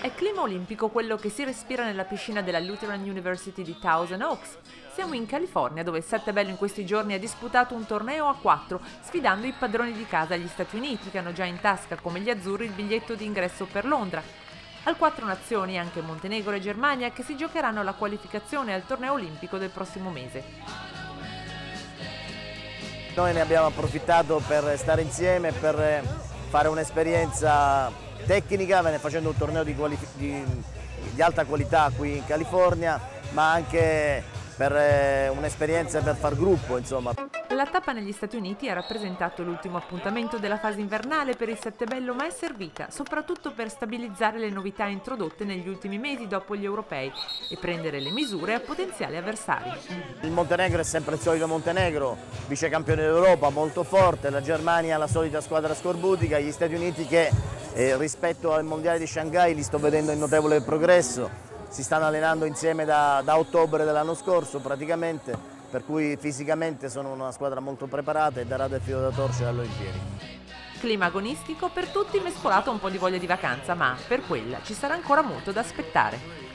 È clima olimpico quello che si respira nella piscina della Lutheran University di Thousand Oaks. Siamo in California dove Sette Bello in questi giorni ha disputato un torneo a quattro, sfidando i padroni di casa gli Stati Uniti che hanno già in tasca come gli azzurri il biglietto d'ingresso per Londra. Al quattro nazioni anche Montenegro e Germania che si giocheranno la qualificazione al torneo olimpico del prossimo mese. Noi ne abbiamo approfittato per stare insieme, per fare un'esperienza tecnica, facendo un torneo di, di, di alta qualità qui in California, ma anche per eh, un'esperienza per far gruppo, insomma. La tappa negli Stati Uniti ha rappresentato l'ultimo appuntamento della fase invernale per il Settebello, ma è servita soprattutto per stabilizzare le novità introdotte negli ultimi mesi dopo gli europei e prendere le misure a potenziali avversari. Il Montenegro è sempre il solito Montenegro, vice campione d'Europa, molto forte, la Germania la solita squadra scorbutica, gli Stati Uniti che eh, rispetto al Mondiale di Shanghai li sto vedendo in notevole progresso, si stanno allenando insieme da, da ottobre dell'anno scorso praticamente, per cui fisicamente sono una squadra molto preparata e darà del filo da torcere alle Olimpiadi. Clima agonistico per tutti mescolato un po' di voglia di vacanza, ma per quella ci sarà ancora molto da aspettare.